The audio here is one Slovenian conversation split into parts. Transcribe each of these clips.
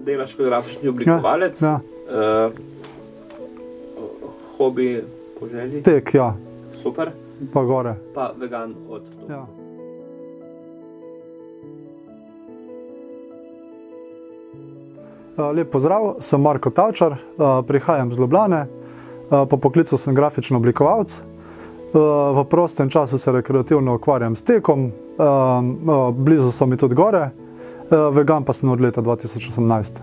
delaš kot grafični oblikovalec, Ja, uh, hobi po želji, tek, ja, super, pa gore. pa vegan od doma. Ja. Lep pozdrav, sem Marko Tavčar, eh, prihajam z Ljubljane, eh, po poklicu sem grafični oblikovalec. Eh, V prostem času se rekreativno ukvarjam s tekom, eh, eh, blizu so mi tudi gore, eh, vegan pa sem od leta 2018.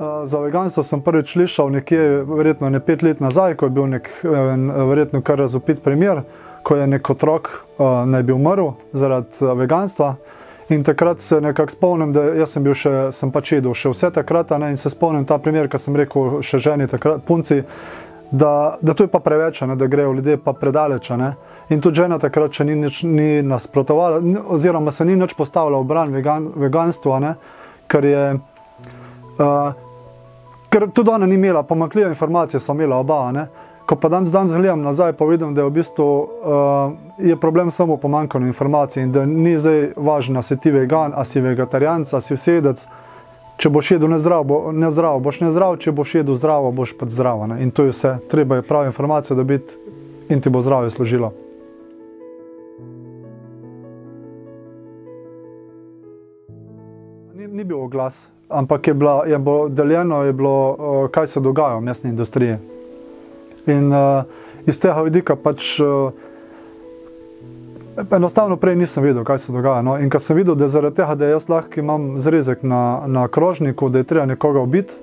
Eh, Za veganstvo sem prvič slišal nekje, verjetno ne pet let nazaj, ko je bil nek, en, verjetno kar razopit primer, ko je nek otrok naj bi umrl zaradi veganstva. In takrat se nekako spomnim, da jaz sem bil še, sem pač jedel še vse takrat, ne, in se spomnim ta primer, ki sem rekel še ženi takrat, punci, da, da to je pa preveč, ne, da grejo ljudje pa predaleč. ne. In tudi žena takrat še ni, nič, ni nasprotovala, oziroma se ni nič postavila v bran vegan, veganstvu, a ne, ker je. Uh, ker tudi ona ni imela, pomankljive informacije so imela oba. Ne? Ko pa danes dan gledam nazaj, pa vidim, da je v bistvu uh, je problem samo v pomankanju informacij in da ni zdaj važno, ali si ti vegan, ali si vegetarijanc, ali si vsedec. Če boš jedel nezdrav, bo, nezdrav, boš nezdrav, če boš jedel zdravo, boš pač zdrav. Ne? In to je vse. Treba je prave informacije dobiti in ti bo zdravje služilo. Ni, ni bil oglas, ampak je, bila, je bilo deljeno, je bilo, kaj se dogaja v mestni industriji. In uh, iz tega vidika pač uh, enostavno prej nisem videl, kaj se dogaja. No? In ko sem videl, da je zaradi tega, da jaz lahko imam zrezek na, na krožniku, da je treba nekoga ubiti,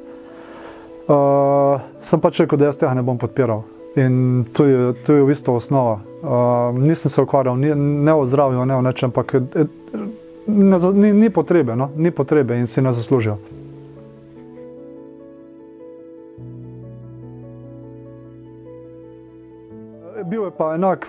uh, sem pač rekel, da jaz tega ne bom podpiral. In to je, to je v bistvu osnova. Uh, nisem se ukvarjal ni, ne o zdravju, ne o nečem, ampak eh, ni, ni potrebe, no? ni potrebe in si ne zaslužijo. Bil je pa enak,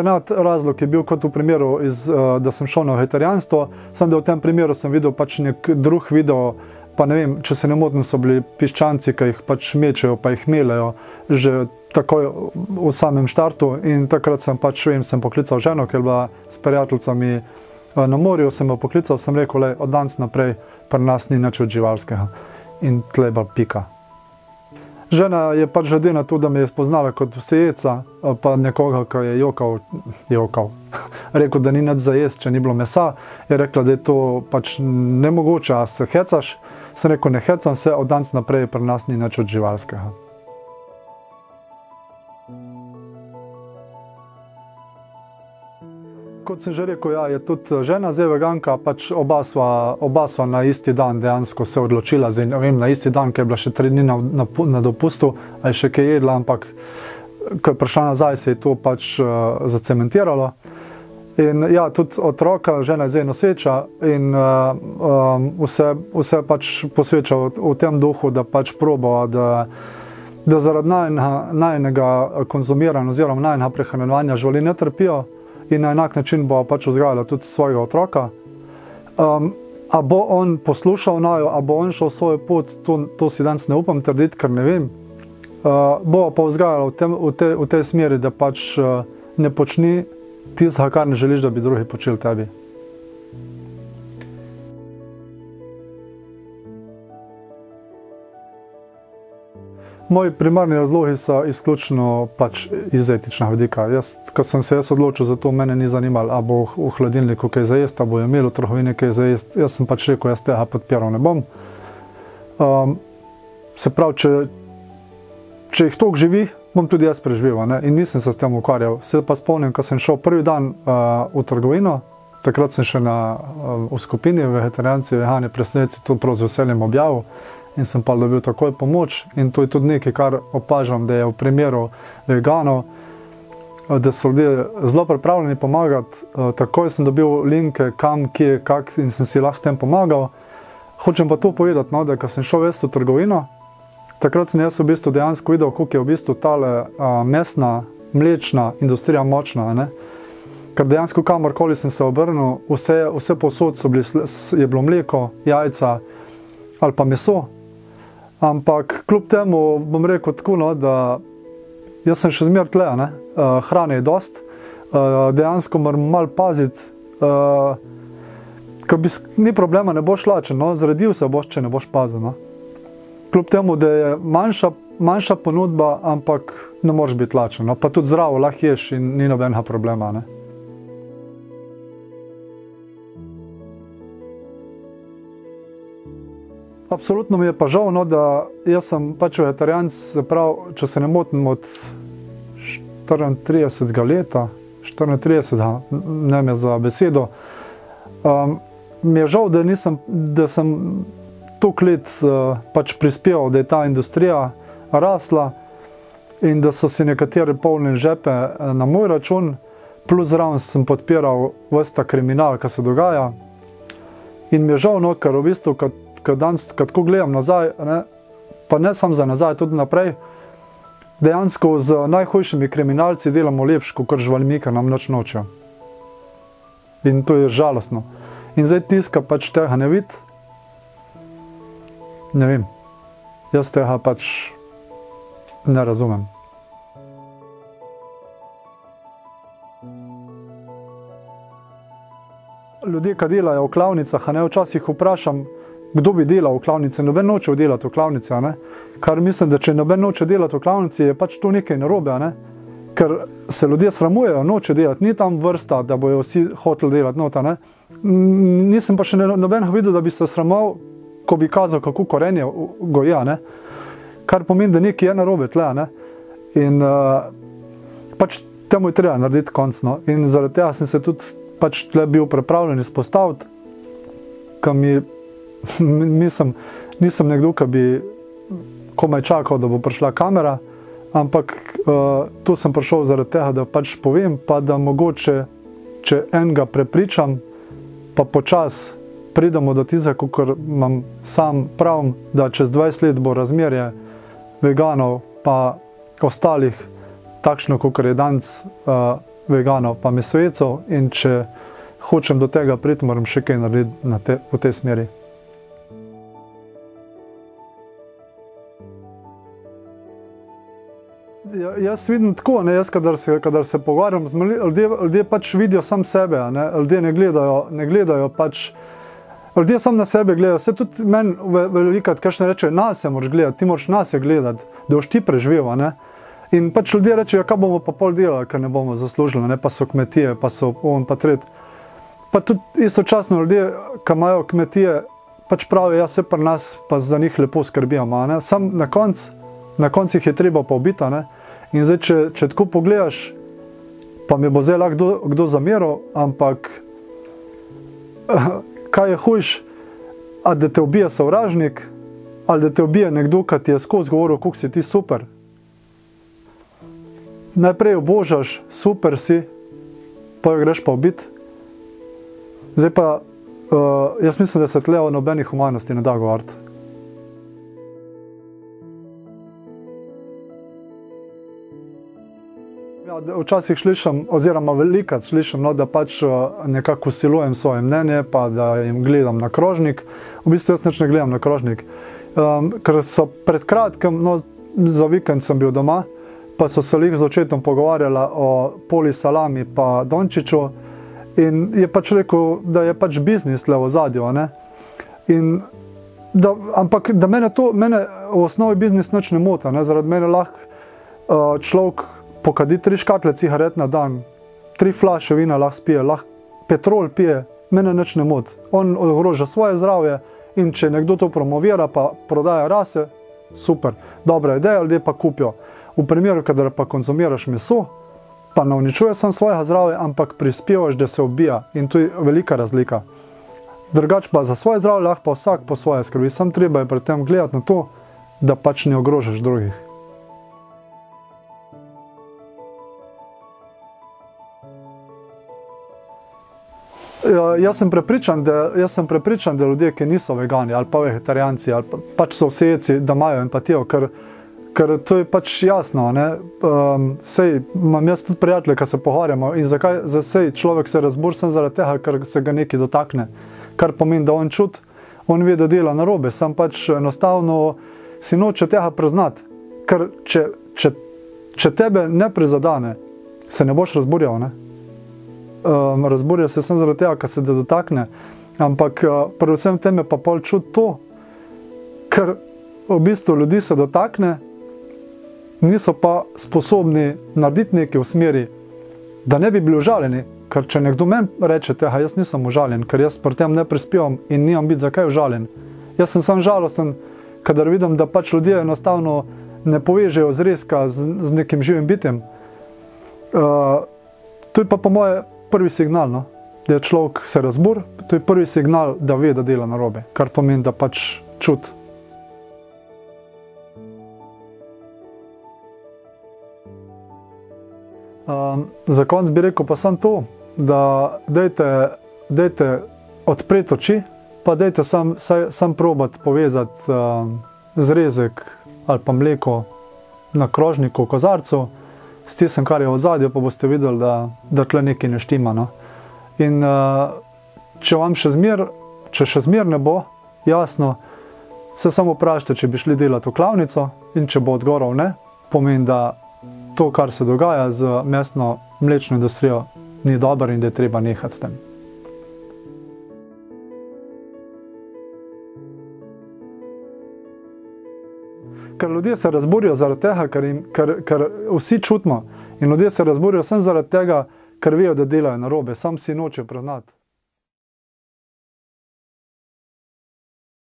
enak razlog, je bil kot v primeru, iz, eh, da sem šel na vegetarijanstvo, samo da v tem primeru sem videl pač nek drug video. Pa ne vem, če se ne motim, so bili piščanci, ki jih pač mečejo, pa jih melejo, že takoj v samem štartu. In takrat sem pač vem, sem poklical ženo, ker je bila s prijateljicami eh, na morju. Sem jo poklical, sem rekel, le od danes naprej pri nas ni nič od živalskega. In tleba pika. Žena je pač glede na to, da me je spoznala kot vsejeca, pa nekoga, ki je jokal, jokal. rekel, da ni nič za jesti, če ni bilo mesa, je rekla, da je to pač nemogoče, a se hecaš. Sem rekel, ne hecam se, od danes naprej pri nas ni nič od živalskega. Kot sem že rekel, ja, je tudi žena zdaj veganka, pač oba sva, oba sva na isti dan dejansko se odločila, zdaj, vem, na isti dan, ker je bila še tri dni na, na, na dopustu, ali še kaj jedla, ampak ko je prišla nazaj, se je to pač uh, zacementiralo. In ja, tudi otroka, žena je zdaj noseča in uh, um, vse, vse pač posveča v, v tem duhu, da pač proba, da, da zaradi najnega, konzumiranja oziroma najnega prehranevanja živali ne trpijo in na enak način bo pač vzgajala tudi svojega otroka. Um, a bo on poslušal najo, a bo on šel svojo pot, to, to si danes ne upam trditi, ker ne vem. Uh, bo pa vzgajala v, tem, v, te, v tej smeri, da pač uh, ne počni tistega, kar ne želiš, da bi drugi počeli tebi. Moji primarni razlogi so izključno pač iz etičnega vidika. Jaz, ko sem se jaz odločil za to, mene ni zanimalo, ali bo v hladilniku kaj za jesti, ali bo imel v trgovini kaj za jesti. Jaz sem pač rekel, jaz tega podpiral ne bom. Um, se pravi, če, če jih toliko živi, bom tudi jaz preživel. Ne? In nisem se s tem ukvarjal. Se pa spomnim, ko sem šel prvi dan uh, v trgovino, takrat sem še na, uh, v skupini vegetarijanci, vegani, presneci, to prav z veseljem objavil. In sem pa dobil takoj pomoč, in to je tudi nekaj, kar opažam, da je v primeru veganov, eh, da so ljudje zelo pripravljeni pomagati. Eh, Takoj sem dobil linke, kam, kje, kak, in sem si lahko s tem pomagal. Hočem pa to povedati, no, da ko sem šel jaz v trgovino, takrat sem jaz v bistvu dejansko videl, kako je v bistvu ta mesna, mlečna industrija močna. a Ne? Ker dejansko kamorkoli sem se obrnil, vse, vse posod so bili, je bilo mleko, jajca ali pa meso. Ampak kljub temu bom rekel tako, no, da jaz sem še zmeraj tle, ne? uh, hrane je dost, uh, dejansko moram malo paziti. Uh, bi, ni problema, ne boš lačen, no? zredil se boš, če ne boš pazil. No? Kljub temu, da je manjša, manjša ponudba, ampak ne moreš biti lačen. No? Pa tudi zdravo, lahko ješ in ni nobenega problema. Ne? Absolutno mi je pa žal, no, da jaz sem pač vegetarijanc, se pravi, če se ne motim, od 34 leta, 34, ne me za besedo. Um, mi je žal, da, nisem, da sem toliko let uh, pač prispeval, da je ta industrija rasla in da so si nekateri polnili žepe eh, na moj račun, plus zraven sem podpiral vsta kriminal, ki se dogaja. In mi je žal, no, ker v bistvu, kad, kad danes, kad ko gledam nazaj, ne, pa ne samo za nazaj, tudi naprej, dejansko z najhujšimi kriminalci delamo lepše, kot živalmi, ki nam noč nočejo. In to je žalostno. In zdaj tiska pač tega ne vidi. Ne vem, jaz tega pač ne razumem. Ljudje, ki delajo v klavnicah, ne včasih vprašam, kdo bi delal v klavnici. Noben noče delati v klavnici, kar mislim, da če noben noče delati v klavnici, je pač to nekaj narobe. Ne? Ker se ljudje sramujejo, noče delati, ni tam vrsta, da bojo vsi hoteli delati nota. Ne? Nisem pa še nobenega videl, da bi se sramal, ko bi kazal, kako korenje goja. Ne? Kar pomeni, da nekaj je narobe tle. Ne? In uh, pač temu je treba narediti konc. No? In zaradi tega sem se tudi pač tle bil pripravljen izpostaviti, ker mi, mislim, nisem nekdo, ki bi komaj čakal, da bo prišla kamera, ampak uh, tu sem prišel zaradi tega, da pač povem, pa da mogoče, če enega prepričam, pa počasi pridemo do tistega, kot imam sam pravim, da čez 20 let bo razmerje veganov pa ostalih takšno, kot je danes uh, veganov pa mesojecev in če hočem do tega priti, moram še kaj narediti na te, v tej smeri. Ja, jaz vidim tako, ne, jaz, kadar se, kadar se pogovarjam ljudmi, ljudje, ljudje pač vidijo sam sebe, ne, ljudje ne gledajo, ne gledajo pač. Ljudje samo na sebe gledajo, se tudi meni ve- veliko, kaj še reče, nas je moraš gledati, ti moraš nas je gledati, da boš ti preživel. ne. In pač ljudje rečejo, kaj bomo pa pol delali, ker ne bomo zaslužili, ne? pa so kmetije, pa so on pa tret. Pa tudi istočasno ljudje, ki imajo kmetije, pač pravijo, ja se pri nas pa za njih lepo ne. Sam na koncu, na koncu jih je treba pa ubiti. a ne. In zdaj, če, če tako pogledaš, pa mi bo zdaj lahko kdo, kdo zameril, ampak kaj je hujš, a da te ubije sovražnik, ali da te ubije nekdo, ki ti je skozi govoril, kako si ti super. Najprej obožaš, super si, pa jo greš pa ubiti. Zdaj pa, uh, jaz mislim, da se tle o nobenih humanosti ne da govoriti. Da včasih slišim, oziroma velikokrat slišim, no, da pač uh, nekako usilujem svoje mnenje, pa da jim gledam na krožnik. V bistvu jaz nič ne gledam na krožnik. Um, ker so pred kratkim, no, za vikend sem bil doma, pa so se lih z očetom pogovarjala o poli salami pa Dončiću in je pač rekel, da je pač biznis le v zadju. ne. In Da, ampak da mene to, mene v osnovi biznis nič ne moti, ne? zaradi mene lahko uh, človek pokadi tri škatle cigaret na dan, tri flaše vina lahko spije, lahko petrol pije, mene nič ne moti. On ogroža svoje zdravje in če nekdo to promovira, pa prodaja rase, super, dobra ideja, ljudje pa kupijo. V primeru, kadar pa konzumiraš meso, pa ne uničuje sam svojega zdravja, ampak prispevaš, da se ubija in to je velika razlika. Drugač pa za svoje zdravje lahko pa vsak po svoje skrbi, sam treba je pri tem gledati na to, da pač ne ogrožaš drugih. Jaz sem prepričan, da, jaz sem prepričan, da ljudje, ki niso vegani ali pa vegetarijanci ali pa, pač so vsejci, da imajo empatijo, ker, ker to je pač jasno. Um, sej, imam jaz tudi prijatelje, ki se pogovarjamo in zakaj za sej človek se razbur sem zaradi tega, ker se ga nekaj dotakne. Kar pomeni, da on čut, on ve, da dela narobe, sam pač enostavno si noče tega priznati. Ker če, če, če tebe ne prizadene, se ne boš razburjal. Ne? Um, razburja se sem zaradi tega, ker se te dotakne. Ampak uh, predvsem tem je pa pol čut to, ker v bistvu ljudi se dotakne, niso pa sposobni narediti nekaj v smeri, da ne bi bili užaljeni. Ker če nekdo meni reče, da jaz nisem užaljen, ker jaz pri tem ne prispevam in nimam biti zakaj užaljen. Jaz sem samo žalosten, kadar vidim, da pač ljudje enostavno ne povežejo zrezka z, z nekim živim bitjem. Uh, to je pa po moje prvi signal, no? da je človek se razbur, to je prvi signal, da ve, da dela narobe, kar pomeni, da pač čut. Um, za konec bi rekel pa samo to, da dejte, dejte odpreti oči, pa dejte sam, sam probat povezati um, zrezek ali pa mleko na krožniku, kozarcu, s tistem, kar je v zadju, pa boste videli, da, da tle nekaj ne štima. No? In uh, če vam še zmer, če še zmer ne bo jasno, se samo vprašajte, če bi šli delati v klavnico in če bo odgovoril ne, pomeni, da to, kar se dogaja z mestno mlečno industrijo, ni dobro in da je treba nehati s tem. Ker ljudje se razburijo zaradi tega, ker, jim, ker, ker vsi čutimo, in ljudje se razburijo samo zaradi tega, ker vejo, da delajo na robe, sam si nočejo priznati.